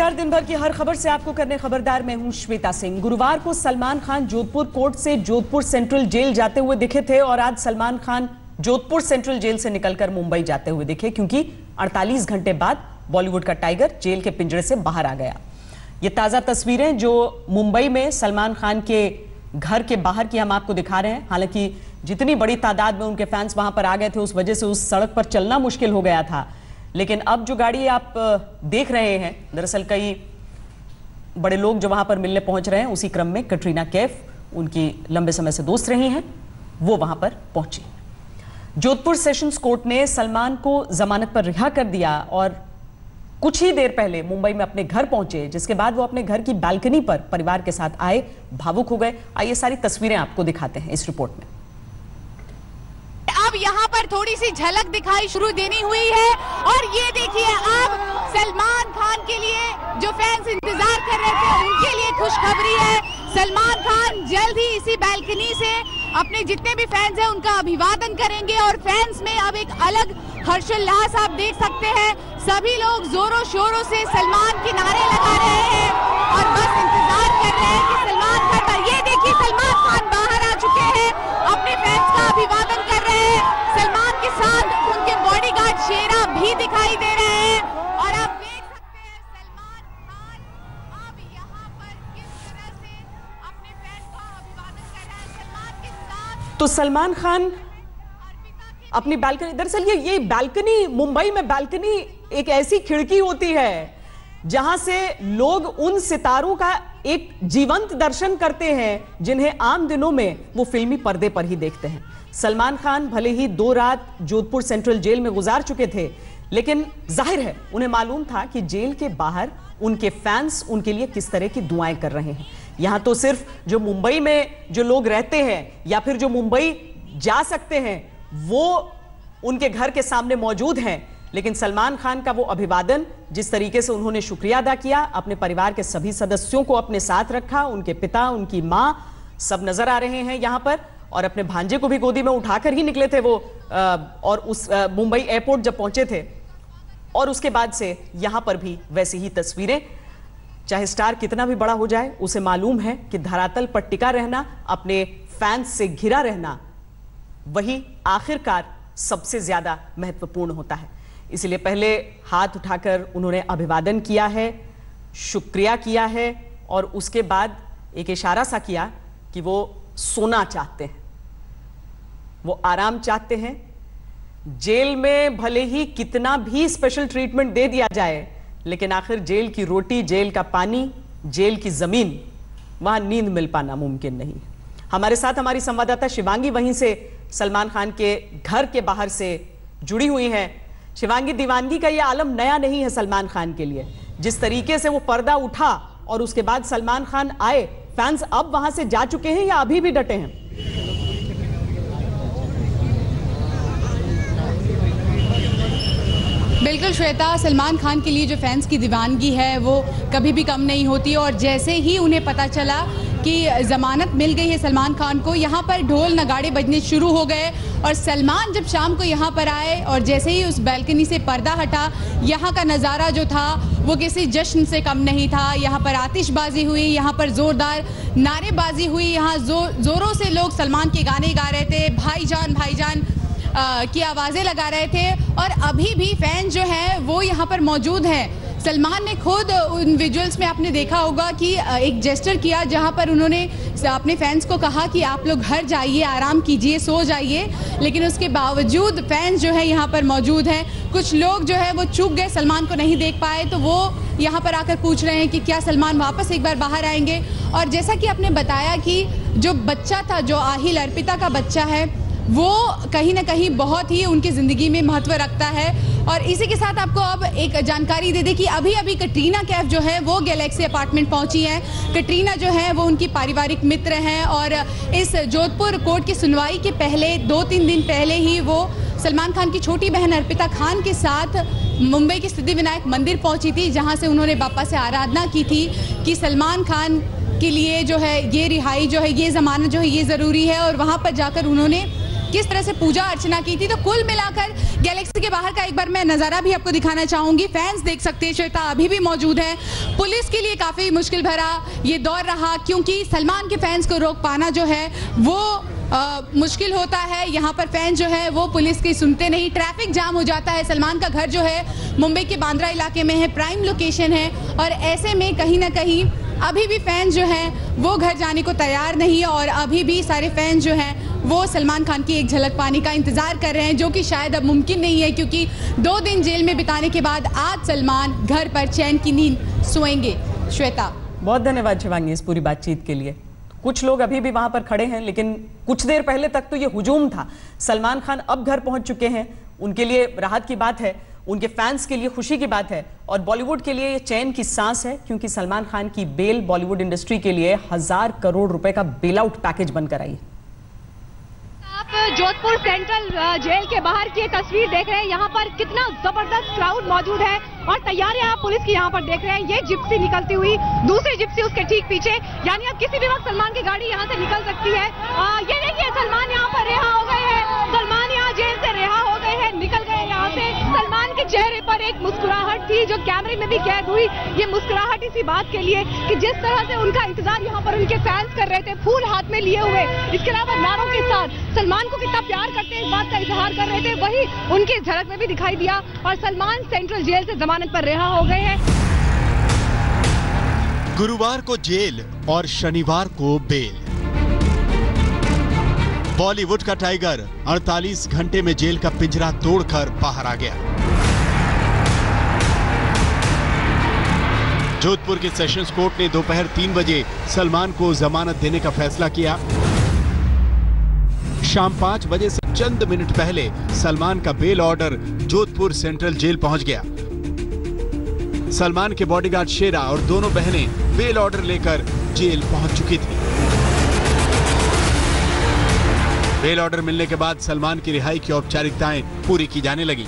नमस्कार दिन भर की हर खबर से आपको करने खबरदार मैं हूँ श्वेता सिंह। गुरुवार को सलमान खान जोधपुर कोर्ट से जोधपुर सेंट्रल जेल जाते हुए दिखे थे और आज सलमान खान जोधपुर सेंट्रल जेल से निकलकर मुंबई जाते हुए दिखे, क्योंकि 48 घंटे बाद बॉलीवुड का टाइगर जेल के पिंजरे से बाहर आ गया। ये ताज़ा तस्वीरें जो मुंबई में सलमान खान के घर के बाहर की हम आपको दिखा रहे हैं। हालाँकि जितनी बड़ी तादाद में उनके फैंस वहाँ पर आ गए थे, उस वजह से उस सड़क पर चलना मुश्किल हो गया था। लेकिन अब जो गाड़ी आप देख रहे हैं, दरअसल कई बड़े लोग जो वहाँ पर मिलने पहुँच रहे हैं, उसी क्रम में कटरीना कैफ, उनकी लंबे समय से दोस्त रही हैं, वो वहाँ पर पहुँची। जोधपुर सेशंस कोर्ट ने सलमान को जमानत पर रिहा कर दिया और कुछ ही देर पहले मुंबई में अपने घर पहुँचे, जिसके बाद वो अपने घर की बालकनी पर परिवार के साथ आए, भावुक हो गए। आइए सारी तस्वीरें आपको दिखाते हैं इस रिपोर्ट में। यहाँ पर थोड़ी सी झलक दिखाई शुरू देनी हुई है। और ये देखिए अब सलमान खान के लिए जो फैंस इंतज़ार कर रहे थे, उनके लिए खुशखबरी है। सलमान खान जल्द ही इसी बैल्कनी से अपने जितने भी फैंस हैं, उनका अभिवादन करेंगे। और फैंस में अब एक अलग हर्षोल्लास आप देख सकते हैं। सभी लोग जोरों शोरों से सलमान के नारे लगा रहे हैं और बस इंतज़ार कर रहे हैं कि सलमान देखिए, सलमान खान बाहर आ चुके हैं, अपने फैंस का अभिवादन कर रहे हैं। सलमान के साथ उनके बॉडीगार्ड शेरा भी दिखाई दे रहे हैं। और आप देख सकते हैं, सलमान खान अब यहाँ पर किस तरह से अपने फैंस का अभिवादन कर रहे हैं, सलमान के साथ। तो सलमान खान अपनी बालकनी दरअसल ये ये बालकनी मुंबई में बालकनी एक ऐसी खिड़की होती है, जहाँ से लोग उन सितारों का एक जीवंत दर्शन करते हैं, जिन्हें आम दिनों में वो फिल्मी पर्दे पर ही देखते हैं। सलमान खान भले ही दो रात जोधपुर सेंट्रल जेल में गुजार चुके थे, लेकिन ज़ाहिर है, उन्हें मालूम था कि जेल के बाहर उनके फैंस उनके लिए किस तरह की दुआएँ कर रहे हैं। यहाँ तो सिर्फ़ जो मुंबई में जो लोग रहते हैं, या फिर जो मुंबई जा सकते हैं, वो उनके घर के सामने मौजूद हैं लेकिन सलमान खान का वो अभिवादन जिस तरीके से उन्होंने शुक्रिया अदा किया अपने परिवार के सभी सदस्यों को अपने साथ रखा उनके पिता उनकी माँ सब नज़र आ रहे हैं यहाँ पर और अपने भांजे को भी गोदी में उठाकर ही निकले थे वो अ, और उस मुंबई एयरपोर्ट जब पहुँचे थे। और उसके बाद से यहाँ पर भी वैसी ही तस्वीरें। चाहे स्टार कितना भी बड़ा हो जाए उसे मालूम है कि धरातल पर टिका रहना अपने फैंस से घिरा रहना वही आखिरकार सबसे ज़्यादा महत्वपूर्ण होता है। इसलिए पहले हाथ उठाकर उन्होंने अभिवादन किया है, शुक्रिया किया है और उसके बाद एक इशारा सा किया कि वो सोना चाहते हैं। वो आराम चाहते हैं। जेल में भले ही कितना भी स्पेशल ट्रीटमेंट दे दिया जाए, लेकिन आखिर जेल की रोटी, जेल का पानी, जेल की ज़मीन, वहाँ नींद मिल पाना मुमकिन नहीं हमारे साथ हमारी संवाददाता शिवांगी वहीं से सलमान खान के घर के बाहर से जुड़ी हुई हैं। शिवांगी दीवानगी का यह आलम नया नहीं है सलमान खान के लिए। जिस तरीके से वो पर्दा उठा और उसके बाद सलमान खान आए फैंस अब वहाँ से जा चुके हैं या अभी भी डटे हैं? बिल्कुल श्वेता, सलमान खान के लिए जो फैंस की दीवानगी है, वो कभी भी कम नहीं होती और जैसे ही उन्हें पता चला कि ज़मानत मिल गई है सलमान खान को, यहाँ पर ढोल नगाड़े बजने शुरू हो गए और सलमान जब शाम को यहाँ पर आए और जैसे ही उस बैल्कनी से पर्दा हटा, यहाँ का नज़ारा जो था, वो किसी जश्न से कम नहीं था। यहाँ पर आतिशबाजी हुई, यहाँ पर ज़ोरदार नारेबाजी हुई, यहाँ जो, ज़ोरों से लोग सलमान के गाने गा रहे थे, भाईजान भाईजान की आवाज़ें लगा रहे थे और अभी भी फ़ैन जो है वो यहाँ पर मौजूद हैं। सलमान ने खुद उन विजुअल्स में आपने देखा होगा कि एक जेस्टर किया जहाँ पर उन्होंने अपने फैंस को कहा कि आप लोग घर जाइए, आराम कीजिए, सो जाइए। लेकिन उसके बावजूद फैंस जो है यहाँ पर मौजूद हैं। कुछ लोग जो है वो चूक गए, सलमान को नहीं देख पाए। तो वो यहाँ पर आकर पूछ रहे हैं कि क्या सलमान वापस एक बार बाहर आएँगे? और जैसा कि आपने बताया कि जो बच्चा था, जो आहिल अर्पिता का बच्चा है वो कहीं ना कहीं बहुत ही उनकी ज़िंदगी में महत्व रखता है। और इसी के साथ आपको अब एक जानकारी दे दें कि अभी अभी कटरीना कैफ जो है, वो गैलेक्सी अपार्टमेंट पहुँची है। कटरीना जो है, वो उनकी पारिवारिक मित्र हैं और इस जोधपुर कोर्ट की सुनवाई के पहले दो तीन दिन पहले ही वो सलमान खान की छोटी बहन अर्पिता खान के साथ मुंबई के सिद्धि विनायक मंदिर पहुँची थी, जहाँ से उन्होंने बापा से आराधना की थी कि सलमान खान के लिए जो है, ये रिहाई जो है, ये ज़मानत जो है, ये ज़रूरी है। और वहाँ पर जाकर उन्होंने किस तरह से पूजा अर्चना की थी? तो कुल मिलाकर गैलेक्सी के बाहर का एक बार मैं नज़ारा भी आपको दिखाना चाहूँगी। फैंस देख सकते हैं श्वेता अभी भी मौजूद है। पुलिस के लिए काफ़ी मुश्किल भरा ये दौर रहा क्योंकि सलमान के फैंस को रोक पाना जो है वो आ, मुश्किल होता है। यहाँ पर फ़ैन जो है वो पुलिस की सुनते नहीं। ट्रैफ़िक जाम हो जाता है। सलमान का घर जो है मुंबई के बांद्रा इलाके में है प्राइम लोकेशन है। और ऐसे में कहीं ना कहीं अभी भी फ़ैन जो हैं वो घर जाने को तैयार नहीं और अभी भी सारे फ़ैन जो हैं वो सलमान खान की एक झलक पाने का इंतज़ार कर रहे हैं, जो कि शायद अब मुमकिन नहीं है, क्योंकि दो दिन जेल में बिताने के बाद आज सलमान घर पर चैन की नींद सोएँगे। श्वेता। बहुत धन्यवाद शिवांगी इस पूरी बातचीत के लिए। कुछ लोग अभी भी वहाँ पर खड़े हैं, लेकिन कुछ देर पहले तक तो ये हुजूम था। सलमान खान अब घर पहुँच चुके हैं। उनके लिए राहत की बात है, उनके फैंस के लिए खुशी की बात है, और बॉलीवुड के लिए ये चैन की सांस है, क्योंकि सलमान खान की बेल बॉलीवुड इंडस्ट्री के लिए हज़ार करोड़ रुपए का बेल आउट पैकेज बनकर आई आप जोधपुर सेंट्रल जेल के बाहर की तस्वीर देख रहे हैं। यहाँ पर कितना ज़बरदस्त क्राउड मौजूद है और तैयारियाँ आप पुलिस की यहाँ पर देख रहे हैं। ये जिप्सी निकलती हुई दूसरी जिप्सी उसके ठीक पीछे। यानी अब किसी भी वक्त सलमान की गाड़ी यहाँ से निकल सकती है। आ, ये देखिए सलमान यहाँ पर रिहा हो गए एक मुस्कुराहट थी जो कैमरे में भी कैद हुई। ये मुस्कुराहट इसी बात के लिए कि जिस तरह से उनका इंतज़ार यहाँ पर उनके फैंस कर रहे थे, फूल हाथ में लिए हुए। इसके अलावा नारों के साथ सलमान को कितना प्यार करते हैं इस बात का इजहार कर रहे थे, वही उनकी झलक में भी दिखाई दिया और सलमान सेंट्रल जेल से जमानत पर रिहा हो गए हैं। गुरुवार को जेल और शनिवार को बेल। बॉलीवुड का टाइगर 48 घंटे में जेल का पिंजरा तोड़कर बाहर आ गया। जोधपुर के सेशंस कोर्ट ने दोपहर तीन बजे सलमान को जमानत देने का फैसला किया। शाम पाँच बजे से चंद मिनट पहले सलमान का bail order Jodhpur central jail पहुँच गया। सलमान के बॉडीगार्ड शेरा और दोनों बहनें बेल ऑर्डर लेकर जेल पहुँच चुकी थी। बेल ऑर्डर मिलने के बाद सलमान की रिहाई की औपचारिकताएँ पूरी की जाने लगी।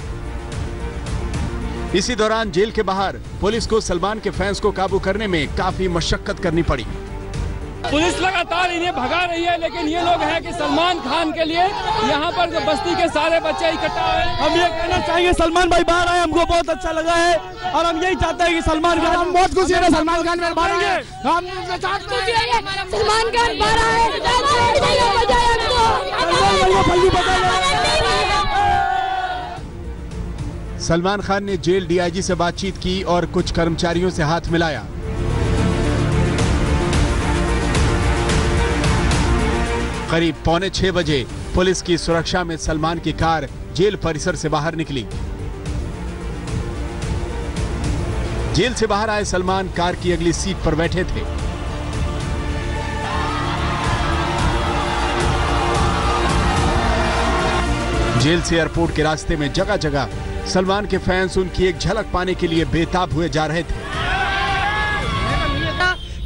इसी दौरान जेल के बाहर पुलिस को सलमान के फैंस को काबू करने में काफ़ी मशक्कत करनी पड़ी। पुलिस लगातार इन्हें भगा रही है लेकिन ये लोग हैं कि सलमान खान के लिए यहाँ पर जो बस्ती के सारे बच्चे इकट्ठा हुए हम ये कहना चाहेंगे सलमान भाई बाहर आए हमको बहुत अच्छा लगा है और हम यही चाहते हैं कि सलमान खान हम बहुत खुशी है सलमान खान मेरे बाहर आए। हम सलमान खान बाहर आए। सलमान खान ने जेल डीआईजी से बातचीत की और कुछ कर्मचारियों से हाथ मिलाया। करीब पौने छह बजे पुलिस की सुरक्षा में सलमान की कार जेल परिसर से बाहर निकली। जेल से बाहर आए सलमान कार की अगली सीट पर बैठे थे। जेल से एयरपोर्ट के रास्ते में जगह जगह सलमान के फैंस उनकी एक झलक पाने के लिए बेताब हुए जा रहे थे।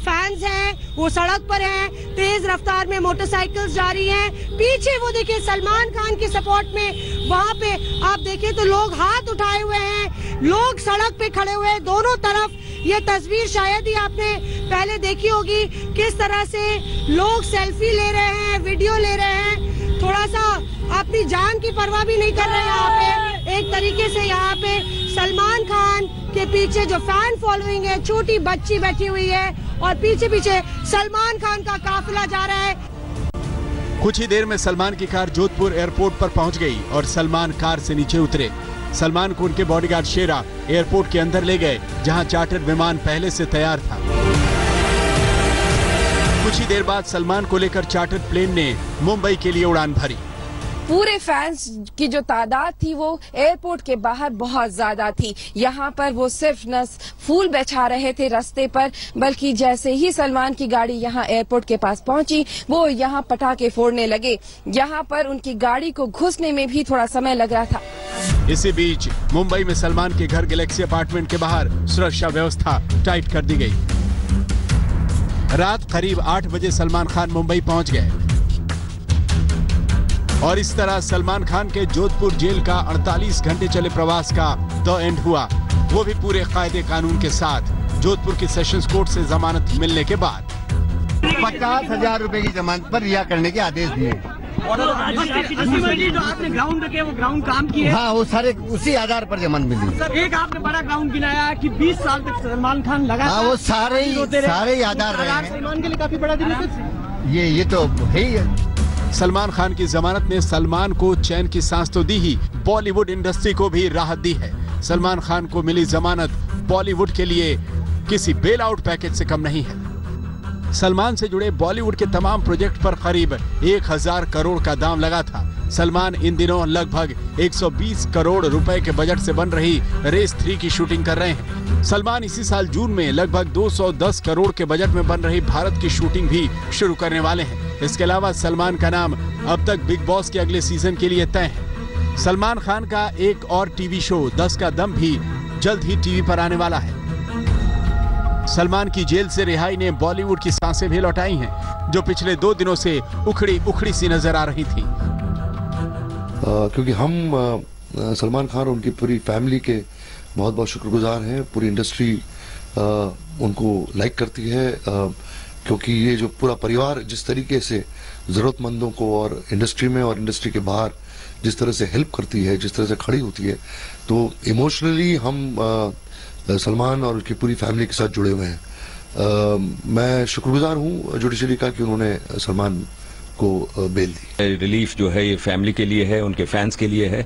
फैंस हैं, वो सड़क पर हैं, तेज रफ्तार में मोटरसाइकिल्स जा रही हैं। पीछे वो देखिए, सलमान खान के सपोर्ट में, वहाँ पे आप देखिए तो लोग हाथ उठाए हुए हैं, लोग सड़क पे खड़े हुए हैं, दोनों तरफ़ ये तस्वीर शायद ही आपने पहले देखी होगी, किस तरह से लोग सेल्फी ले रहे हैं, वीडियो ले रहे हैं। थोड़ा सा अपनी जान की परवाह भी नहीं कर रहे हैं यहाँ पे। एक तरीके से यहाँ पे सलमान खान के पीछे जो फ़ैन फॉलोइंग है, छोटी बच्ची बैठी हुई है और पीछे पीछे सलमान खान का काफिला जा रहा है। कुछ ही देर में सलमान की कार जोधपुर एयरपोर्ट पर पहुँच गई और सलमान कार से नीचे उतरे। सलमान को उनके बॉडीगार्ड शेरा एयरपोर्ट के अंदर ले गए, जहाँ चार्टर्ड विमान पहले से तैयार था। कुछ ही देर बाद सलमान को लेकर चार्टर्ड प्लेन ने मुंबई के लिए उड़ान भरी। पूरे फैंस की जो तादाद थी वो एयरपोर्ट के बाहर बहुत ज़्यादा थी। यहाँ पर वो सिर्फ़ न फूल बैठा रहे थे रास्ते पर, बल्कि जैसे ही सलमान की गाड़ी यहाँ एयरपोर्ट के पास पहुँची, वो यहाँ पटाखे फोड़ने लगे। यहाँ पर उनकी गाड़ी को घुसने में भी थोड़ा समय लग रहा था। इसी बीच मुंबई में सलमान के घर गैलेक्सी अपार्टमेंट के बाहर सुरक्षा व्यवस्था टाइट कर दी गई। रात करीब आठ बजे सलमान खान मुंबई पहुँच गए। और इस तरह सलमान खान के जोधपुर जेल का 48 घंटे चले प्रवास का द एंड हुआ। वो भी पूरे कायदे कानून के साथ जोधपुर की सेशंस कोर्ट से जमानत मिलने के बाद। पचास हज़ार रूपए की जमानत पर रिहा करने के आदेश दिए। जो आपने ग्राउंड रखे वो ग्राउंड काम किए हाँ वो सारे उसी आधार पर जमानत मिली। सर एक आपने बड़ा ग्राउंड गिनाया कि 20 साल तक सलमान खान लगा हाँ वो सारे ही सारे ही आधार रहे सलमान के लिए काफ़ी बड़ा दिन ये ये तो है ही है। सलमान खान की जमानत ने सलमान को चैन की सांस तो दी ही, बॉलीवुड इंडस्ट्री को भी राहत दी है। सलमान खान को मिली जमानत बॉलीवुड के लिए किसी बेल आउट पैकेज से कम नहीं है। सलमान से जुड़े बॉलीवुड के तमाम प्रोजेक्ट पर करीब एक हज़ार करोड़ का दाम लगा था। सलमान इन दिनों लगभग 120 करोड़ रुपए के बजट से बन रही रेस थ्री की शूटिंग कर रहे हैं। सलमान इसी साल जून में लगभग 210 करोड़ के बजट में बन रही भारत की शूटिंग भी शुरू करने वाले हैं। इसके अलावा सलमान का नाम अब तक बिग बॉस के अगले सीज़न के लिए तय है। सलमान खान का एक और टीवी शो दस का दम भी जल्द ही टीवी पर आने वाला है। सलमान की जेल से रिहाई ने बॉलीवुड की साँसें भी लौटाई हैं जो पिछले दो दिनों से उखड़ी उखड़ी सी नज़र आ रही थी। आ, क्योंकि हम सलमान खान और उनकी पूरी फैमिली के बहुत बहुत शुक्रगुजार हैं। पूरी इंडस्ट्री आ, उनको लाइक करती है। आ, क्योंकि ये जो पूरा परिवार जिस तरीके से ज़रूरतमंदों को और इंडस्ट्री में और इंडस्ट्री के बाहर जिस तरह से हेल्प करती है जिस तरह से खड़ी होती है तो इमोशनली हम सलमान और उसकी पूरी फैमिली के साथ जुड़े हुए हैं। आ, मैं शुक्रगुजार हूँ जुडिशरी का कि उन्होंने सलमान को बेल दी। रिलीफ जो है ये फैमिली के लिए है उनके फैंस के लिए है।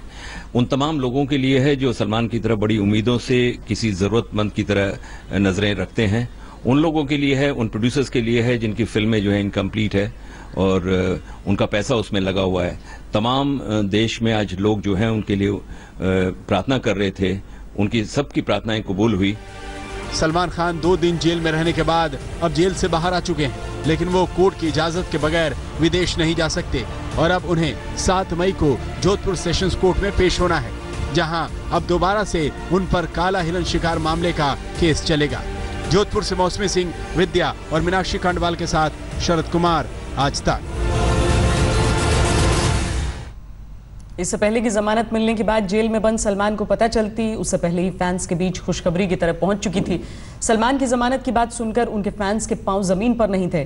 उन तमाम लोगों के लिए है जो सलमान की तरह बड़ी उम्मीदों से किसी जरूरतमंद की तरह नज़रें रखते हैं। उन लोगों के लिए है, उन प्रोड्यूसर्स के लिए है, जिनकी फ़िल्में जो है इनकम्प्लीट है, और उनका पैसा उसमें लगा हुआ है। तमाम देश में आज लोग जो हैं, उनके लिए प्रार्थना कर रहे थे। उनकी, सबकी प्रार्थनाएँ कबूल हुई। सलमान खान दो दिन जेल में रहने के बाद अब जेल से बाहर आ चुके हैं, लेकिन वो कोर्ट की इजाज़त के बगैर विदेश नहीं जा सकते। और अब उन्हें 7 मई को जोधपुर सेशंस कोर्ट में पेश होना है, जहाँ अब दोबारा से उन पर काला हिरण शिकार मामले का केस चलेगा। जोधपुर से मौसमी सिंह, विद्या और मीनाक्षी खंडवाल के साथ शरद कुमार, आज तक। इससे पहले की जमानत मिलने के बाद जेल में बंद सलमान को पता चलती, उससे पहले ही फैंस के बीच खुशखबरी की तरफ़ पहुँच चुकी थी। सलमान की जमानत की बात सुनकर उनके फैंस के पाँव ज़मीन पर नहीं थे।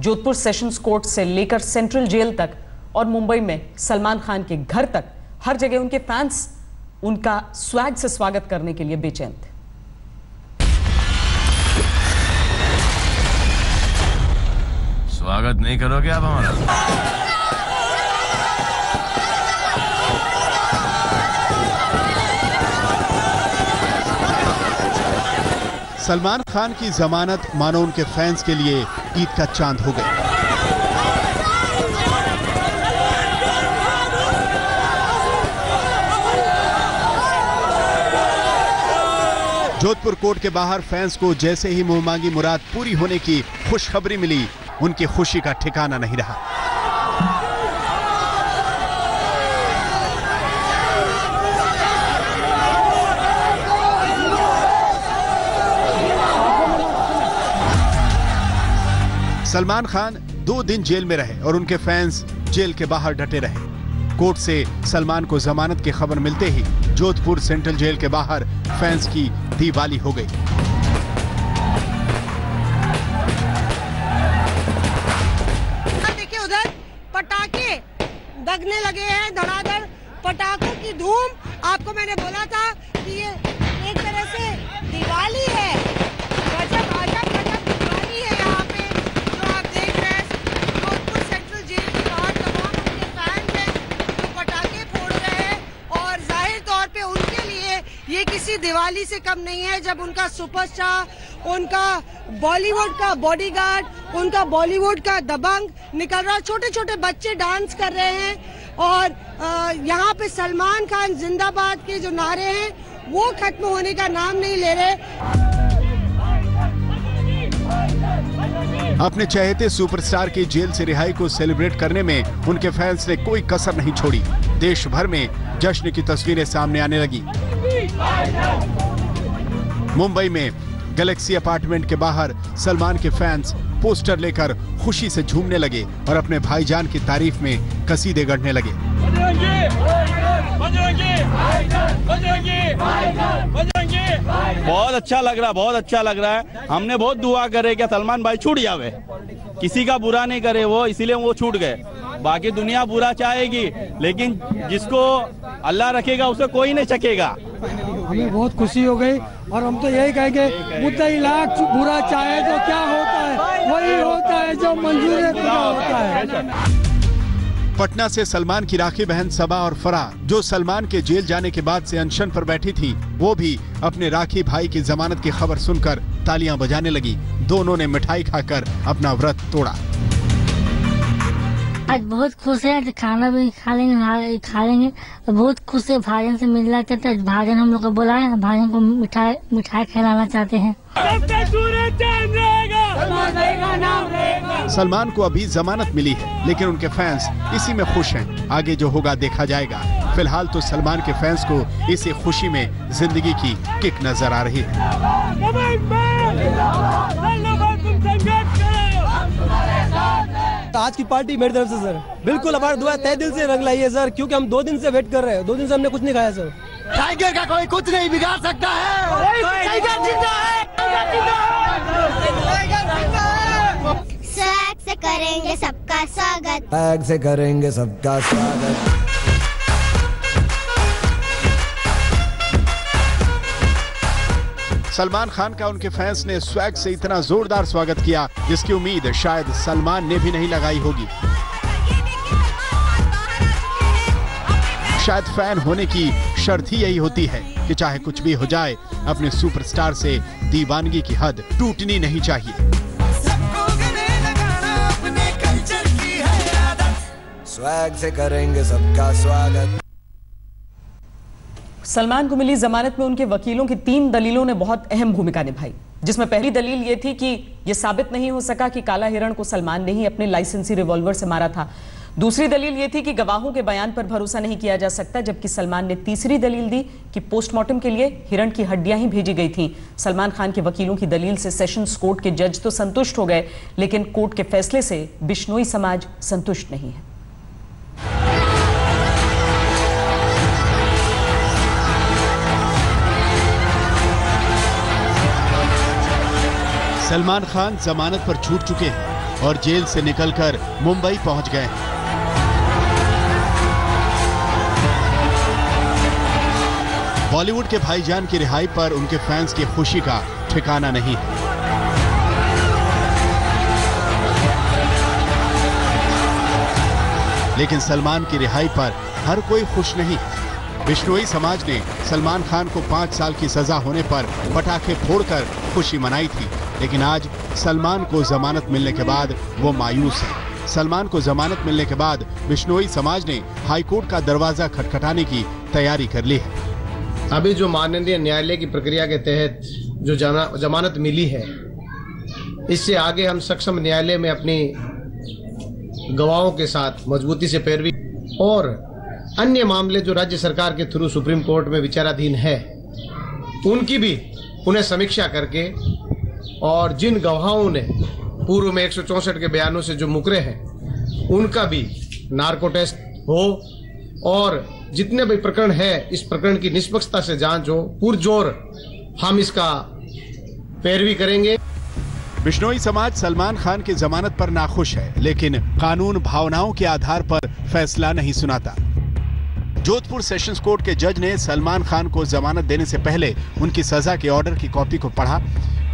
जोधपुर सेशंस कोर्ट से लेकर सेंट्रल जेल तक और मुंबई में सलमान खान के घर तक, हर जगह उनके फैंस उनका स्वैग से स्वागत करने के लिए बेचैन थे। स्वागत नहीं करोगे आप हमारा? सलमान खान की जमानत मानो उनके फैंस के लिए ईद का चाँद हो गई जोधपुर कोर्ट के बाहर फैंस को जैसे ही मुँह मांगी मुराद, पूरी होने की खुशखबरी मिली। उनकी खुशी का ठिकाना नहीं रहा। सलमान खान दो दिन जेल में रहे और उनके फैंस जेल के बाहर डटे रहे। कोर्ट से सलमान को जमानत की खबर मिलते ही जोधपुर सेंट्रल जेल के बाहर फैंस की दीवाली हो गई। दिवाली से कम नहीं है। जब उनका सुपरस्टार उनका बॉलीवुड का बॉडीगार्ड उनका बॉलीवुड का दबंग निकल रहा छोटे छोटे बच्चे डांस कर रहे हैं और यहाँ पे सलमान खान जिंदाबाद के जो नारे हैं, वो खत्म होने का नाम नहीं ले रहे। अपने चहेते सुपरस्टार की जेल से रिहाई को सेलिब्रेट करने में उनके फैंस ने कोई कसर नहीं छोड़ी। देश भर में जश्न की तस्वीरें सामने आने लगी। मुंबई में गैलेक्सी अपार्टमेंट के बाहर सलमान के फैंस पोस्टर लेकर खुशी से झूमने लगे और अपने भाईजान की तारीफ़ में कसीदे गढ़ने लगे। बहुत अच्छा लग रहा है बहुत अच्छा लग रहा है। हमने बहुत दुआ करे कि सलमान भाई छूट जावे। किसी का बुरा नहीं करे वो इसीलिए वो छूट गए। बाकी दुनिया बुरा चाहेगी लेकिन जिसको अल्लाह रखेगा उसे कोई नहीं चकेगा हमें बहुत खुशी हो गई और हम तो यही कहेंगे मुद्दा लाख बुरा चाहे तो क्या होता है वही होता है जो मंजूर होता है। पटना से सलमान की राखी बहन सबा और फराह जो सलमान के जेल जाने के बाद से अनशन पर बैठी थी वो भी अपने राखी भाई की जमानत की खबर सुनकर तालियाँ बजाने लगी। दोनों ने मिठाई खाकर अपना व्रत तोड़ा। आज बहुत खुश है, आज खाना भी खा लेंगे खा लेंगे। बहुत खुश है भाजन से मिलना चाहते हैं। भाजन हम लोग को बुलाए भाजन को मिठाई मिठाई खिलाना चाहते हैं। सलमान को अभी जमानत मिली है, लेकिन उनके फैंस इसी में खुश हैं। आगे जो होगा, देखा जाएगा। फ़िलहाल तो सलमान के फैंस को इसी खुशी में ज़िंदगी की किक नज़र आ रही है। आज की पार्टी मेरी तरफ़ से सर बिल्कुल हमारा दुआ तय दिल से रंग लाई है सर क्योंकि हम दो दिन से वेट कर रहे हैं। दो दिन से हमने कुछ नहीं खाया सर टाइगर का कोई कुछ नहीं बिगाड़ सकता है। से करेंगे सबका स्वागत। से करेंगे सबका स्वागत। सलमान खान का उनके फैंस ने स्वैग से इतना जोरदार स्वागत किया, जिसकी उम्मीद शायद सलमान ने भी नहीं लगाई होगी। शायद फ़ैन होने की शर्त ही यही होती है कि चाहे कुछ भी हो जाए, अपने सुपरस्टार से दीवानगी की हद टूटनी नहीं चाहिए। स्वैग से करेंगे सबका स्वागत। सलमान को मिली जमानत में उनके वकीलों की तीन दलीलों ने बहुत अहम भूमिका निभाई, जिसमें पहली दलील ये थी कि यह साबित नहीं हो सका कि काला हिरण को सलमान ने ही अपने लाइसेंसी रिवॉल्वर से मारा था। दूसरी दलील ये थी कि गवाहों के बयान पर भरोसा नहीं किया जा सकता, जबकि सलमान ने तीसरी दलील दी कि पोस्टमार्टम के लिए हिरण की हड्डियाँ ही भेजी गई थीं। सलमान खान के वकीलों की दलील से सेशंस कोर्ट के जज तो संतुष्ट हो गए, लेकिन कोर्ट के फैसले से बिश्नोई समाज संतुष्ट नहीं है। सलमान खान जमानत पर छूट चुके हैं और जेल से निकलकर मुंबई पहुँच गए हैं। बॉलीवुड के भाईजान की रिहाई पर उनके फैंस की खुशी का ठिकाना नहीं है। लेकिन सलमान की रिहाई पर हर कोई खुश नहीं। बिश्नोई समाज ने सलमान खान को पाँच साल की सजा होने पर पटाखे फोड़कर खुशी मनाई थी। लेकिन आज सलमान को जमानत मिलने के बाद वो मायूस है। सलमान को जमानत मिलने के बाद बिश्नोई समाज ने हाईकोर्ट का दरवाज़ा खटखटाने की तैयारी कर ली है। अभी जो माननीय न्यायालय की प्रक्रिया के तहत जो जमानत मिली है, इससे आगे हम सक्षम न्यायालय में अपनी गवाहों के साथ मजबूती से पैरवी और अन्य मामले जो राज्य सरकार के थ्रू सुप्रीम कोर्ट में विचाराधीन है, उनकी भी उन्हें समीक्षा करके और जिन गवाहों ने पूर्व में एक के बयानों से जो मुकरे हैं, उनका भी नार्को टेस्ट हो और जितने भी प्रकरण है, इस प्रकरण की निष्पक्षता से जाँच हो, पुरजोर हम इसका पैरवी करेंगे। बिश्नोई समाज सलमान खान की जमानत पर नाखुश है, लेकिन कानून भावनाओं के आधार पर फैसला नहीं सुनाता। जोधपुर सेशंस कोर्ट के जज ने सलमान खान को जमानत देने से पहले उनकी सजा के ऑर्डर की कॉपी को पढ़ा।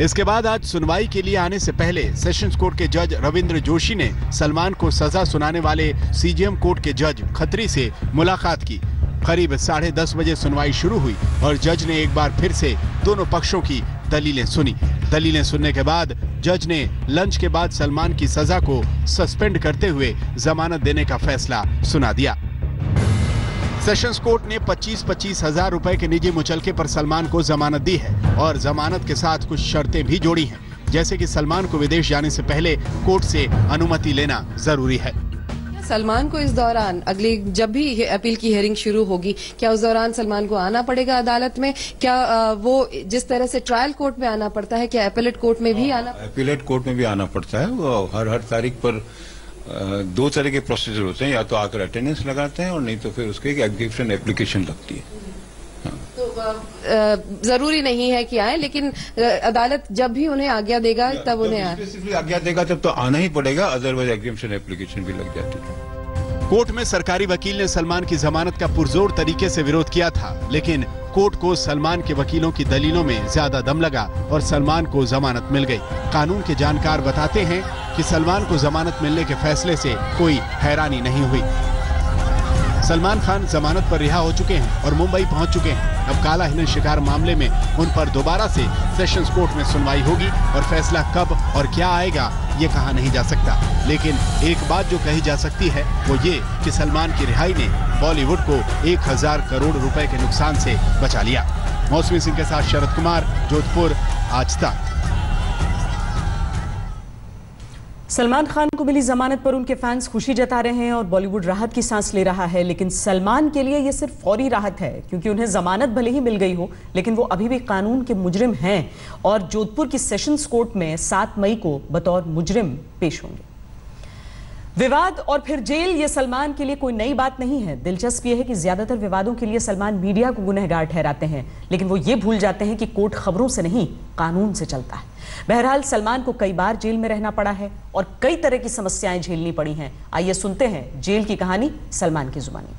इसके बाद आज सुनवाई के लिए आने से पहले सेशंस कोर्ट के जज रविंद्र जोशी ने सलमान को सजा सुनाने वाले सीजीएम कोर्ट के जज खत्री से मुलाकात की। करीब साढ़े दस बजे सुनवाई शुरू हुई और जज ने एक बार फिर से दोनों पक्षों की दलीलें सुनी। दलीलें सुनने के बाद जज ने लंच के बाद सलमान की सजा को सस्पेंड करते हुए जमानत देने का फैसला सुना दिया। सेशंस कोर्ट ने 25-25 हज़ार रुपए के निजी मुचलके पर सलमान को जमानत दी है और जमानत के साथ कुछ शर्तें भी जोड़ी हैं। जैसे कि सलमान को विदेश जाने से पहले कोर्ट से अनुमति लेना ज़रूरी है। सलमान को इस दौरान अगली जब भी अपील की हियरिंग शुरू होगी क्या उस दौरान सलमान को आना पड़ेगा अदालत में? क्या वो जिस तरह से ट्रायल कोर्ट में आना पड़ता है क्या अपीलेट कोर्ट में भी आना अपीलेट कोर्ट में भी आना पड़ता है। वो हर हर तारीख पर दो तरह के प्रोसीजर होते हैं या तो आकर अटेंडेंस लगाते हैं और नहीं तो फिर उसके एक एग्जीबिशन एप्लीकेशन लगती है। तो अ, अ, ज़रूरी नहीं है कि आए लेकिन अदालत जब भी उन्हें आज्ञा देगा तब उन्हें आए। आज्ञा देगा तब तो आना ही पड़ेगा अदरवाइज़ एग्जीबिशन एप्लीकेशन भी लग जाती है। कोर्ट में सरकारी वकील ने सलमान की जमानत का पुरजोर तरीके से विरोध किया था लेकिन कोर्ट को सलमान के वकीलों की दलीलों में ज़्यादा दम लगा और सलमान को जमानत मिल गई। कानून के जानकार बताते हैं कि सलमान को जमानत मिलने के फैसले से कोई हैरानी नहीं हुई। सलमान खान जमानत पर रिहा हो चुके हैं और मुंबई पहुँच चुके हैं। अब काला हिरण शिकार मामले में उन पर दोबारा से सेशंस कोर्ट में सुनवाई होगी और फैसला कब और क्या आएगा, ये कहा नहीं जा सकता। लेकिन एक बात जो कही जा सकती है, वो ये कि सलमान की रिहाई ने बॉलीवुड को एक हज़ार करोड़ रुपए के नुकसान से बचा लिया। मौसमी सिंह के साथ शरद कुमार, जोधपुर, आज तक। सलमान खान को मिली जमानत पर उनके फैंस खुशी जता रहे हैं और बॉलीवुड राहत की सांस ले रहा है, लेकिन सलमान के लिए ये सिर्फ़ फौरी राहत है, क्योंकि उन्हें जमानत भले ही मिल गई हो, लेकिन वो अभी भी कानून के मुजरिम हैं और जोधपुर की सेशंस कोर्ट में 7 मई को बतौर मुजरिम पेश होंगे। विवाद और फिर जेल ये सलमान के लिए कोई नई बात नहीं है। दिलचस्प ये है कि ज़्यादातर विवादों के लिए सलमान मीडिया को गुनहगार ठहराते हैं लेकिन वो ये भूल जाते हैं कि कोर्ट खबरों से नहीं कानून से चलता है। बहरहाल सलमान को कई बार जेल में रहना पड़ा है और कई तरह की समस्याएँ झेलनी पड़ी हैं। आइए सुनते हैं जेल की कहानी सलमान की जुबानी।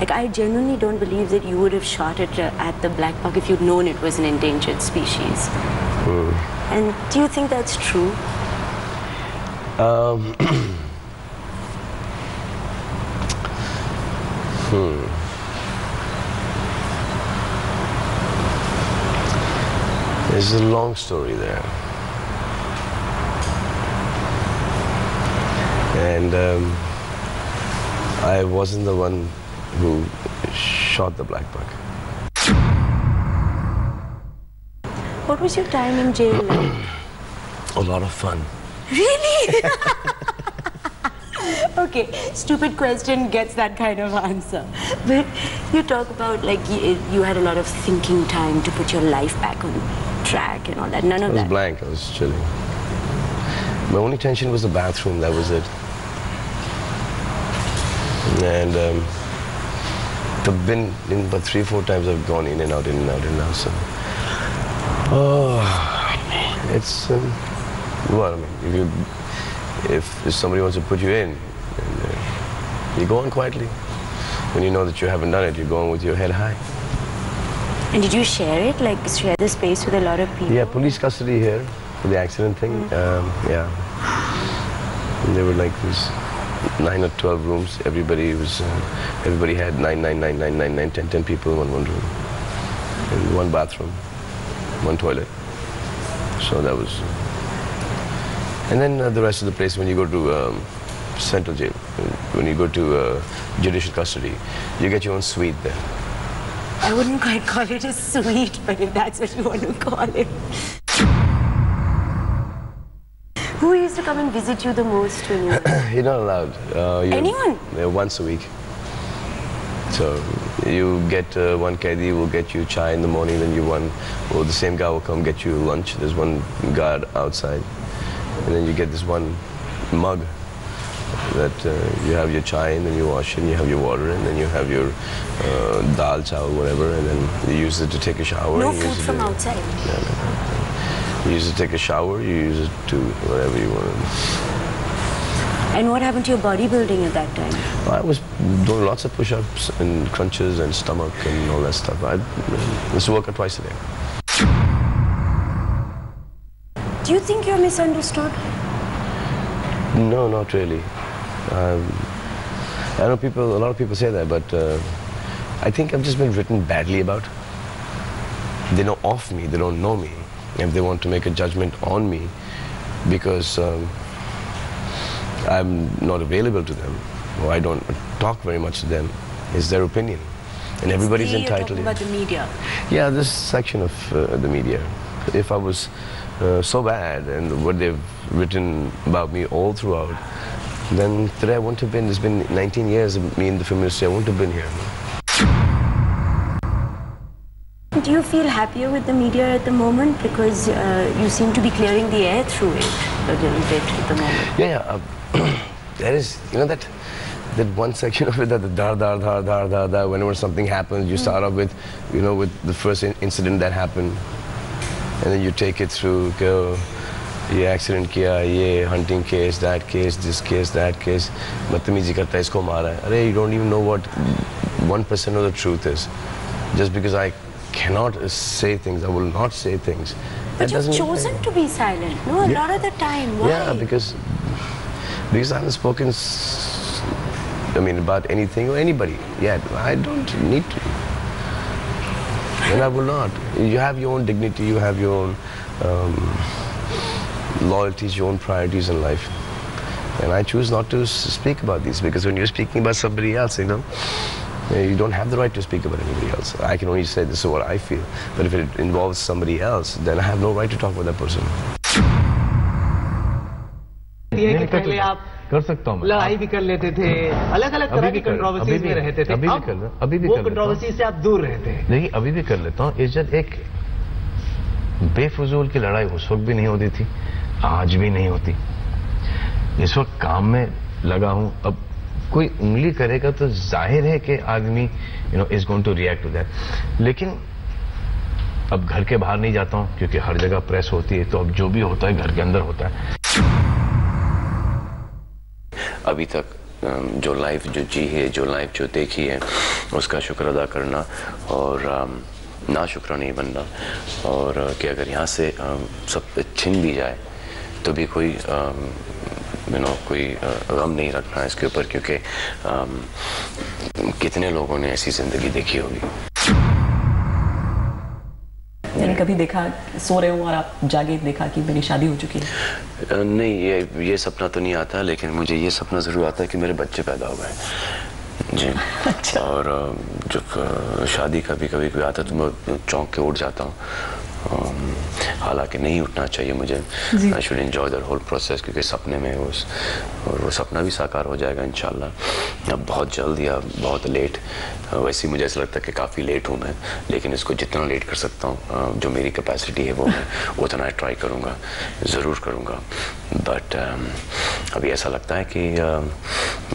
Like, I genuinely don't believe that you would have shot it uh, at the black buck if you'd known it was an endangered species. And do you think that's true? Um, hmm. There's a long story there. And um, I wasn't the one who shot the black buck. What was your time in jail like? A lot of fun. Really? okay, stupid question gets that kind of answer. But you talk about like you, you had a lot of thinking time to put your life back on track and all that. None of I of was that. blank. I was chilling. My only tension was the bathroom. That was it. And um, I've been in about three, four times. I've gone in and out, in and out, in and out. So, oh, it's um, well. I mean, if you if, if somebody wants to put you in, then, uh, you go on quietly. When you know that you haven't done it, you go on with your head high. And did you share it? Like share the space with a lot of people? Yeah, police custody here for the accident thing. Um, yeah. And there were like these nine or twelve rooms. Everybody was, uh, everybody had nine, nine, nine, nine, nine, nine, ten, ten people in one, one room. And one bathroom, one toilet. So that was. And then uh, the rest of the place, when you go to um, central jail, when you go to uh, judicial custody, you get your own suite there. I wouldn't quite call it a suite, but if that's what you want to call it. Who used to come and visit you the most when you You're not allowed. Uh, you Anyone? Yeah, once a week. So you get uh, one caddy will get you chai in the morning, then you one, or the same guy will come get you lunch. There's one guard outside, and then you get this one mug that uh, you have your chai and then you wash it, and you have your water, and then you have your uh, dal chow, whatever, and then you use it to take a shower. no you food use it from to- outside? You use it to take a shower. You use it to whatever you want. And what happened to your bodybuilding at that time? I was doing lots of push-ups and crunches and stomach and all that stuff. I used to work out twice a day. Do you think you're misunderstood? No, not really. Um, I know people, a lot of people say that, but uh, I think I've just been written badly about. They know of me, they don't know me. If they want to make a judgment on me because um, I'm not available to them or I don't talk very much to them, is their opinion. And everybody's They, you're entitled. talking about the media. Yeah, this section of uh, the media. If I was uh, so bad and what they've written about me all throughout, then today I wouldn't have been. It's been 19 years of me in the film industry. I wouldn't have been here. Do you feel happier with the media at the moment? Because uh, you seem to be clearing the air through it a little bit at the moment. Yeah, yeah. Uh, there is, you know, that that one section of it that the dar dar dar dar dar dar. Whenever something happens, you start off with, you know, with the first in- incident that happened, and then you take it through. Go, ये accident किया ये hunting case that case this case that case बदतमीजी करता है इसको मारा है अरे you don't even know what one percent of the truth is just because I cannot say things i will not say things But That you've doesn't- chosen to be silent, no? A Yeah. lot of the time. Why? Yeah, because because I haven't spoken. I mean, about anything or anybody yet. I don't need to, and I will not. You have your own dignity. You have your own um, loyalties, your own priorities in life, and I choose not to speak about these because when you're speaking about somebody else, you know. You don't have the right to speak about anybody else. I can only say this is what I feel. But if it involves somebody else, then I have no right to talk about that person. कि पहले आप कर सकता हूँ लड़ाई भी कर लेते थे अलग अलग तरह की कंट्रोवर्सीज में रहते थे। अभी भी कर अभी भी वो। कंट्रोवर्सी से आप दूर रहते हैं। देखिए अभी भी कर लेता हूँ। इज़्ज़त एक बेफजूल की लड़ाई उस वक्त भी नहीं होती थी आज भी नहीं होती। इस वक्त काम में लगा हूँ। अब कोई उंगली करेगा तो ज़ाहिर है कि आदमी you know is going to react to that लेकिन अब घर के बाहर नहीं जाता हूँ क्योंकि हर जगह प्रेस होती है तो अब जो भी होता है घर के अंदर होता है। अभी तक जो लाइफ जो जी है, जो लाइफ जो देखी है, उसका शुक्र अदा करना और ना शुक्र नहीं बनना। और कि अगर यहाँ से सब छिन भी जाए तो भी कोई यू नो कोई गम नहीं रखना इसके ऊपर, क्योंकि कितने लोगों ने ऐसी ज़िंदगी देखी होगी। कभी देखा सो रहे हो और आप जागे देखा कि मेरी शादी हो चुकी है? नहीं ये ये सपना तो नहीं आता लेकिन मुझे ये सपना ज़रूर आता है कि मेरे बच्चे पैदा हो गए। जी। अच्छा। और जब शादी कभी कभी कोई आता है तो मैं चौंक के उठ जाता हूँ। हालाँकि नहीं उठना चाहिए मुझे। I should enjoy the whole process क्योंकि सपने में उस और वो सपना भी साकार हो जाएगा इन अब बहुत जल्द या बहुत लेट वैसे ही मुझे ऐसा लगता है कि काफ़ी लेट हूँ मैं लेकिन इसको जितना लेट कर सकता हूँ अ, जो मेरी कैपेसिटी है वो मैं उतना ट्राई करूँगा ज़रूर करूँगा। बट uh, अभी ऐसा लगता है कि अ,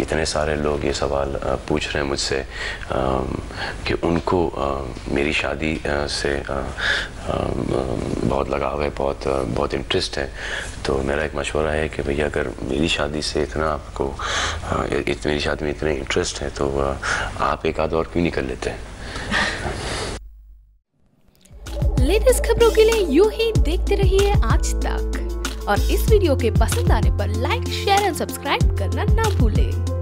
इतने सारे लोग ये सवाल अ, पूछ रहे हैं मुझसे अ, कि उनको मेरी शादी अ, से अ, बहुत लगाव है बहुत अ, बहुत इंटरेस्ट है। तो मेरा एक मशवरा है कि भैया अगर मेरी शादी से इतना आपको इत, मेरी शादी में इतने इंटरेस्ट है तो आप एक आध और क्यों नहीं कर लेते? लेटेस्ट खबरों के लिए यूँ ही देखते रहिए आज तक। और इस वीडियो के पसंद आने पर लाइक शेयर एंड सब्सक्राइब करना ना भूलें।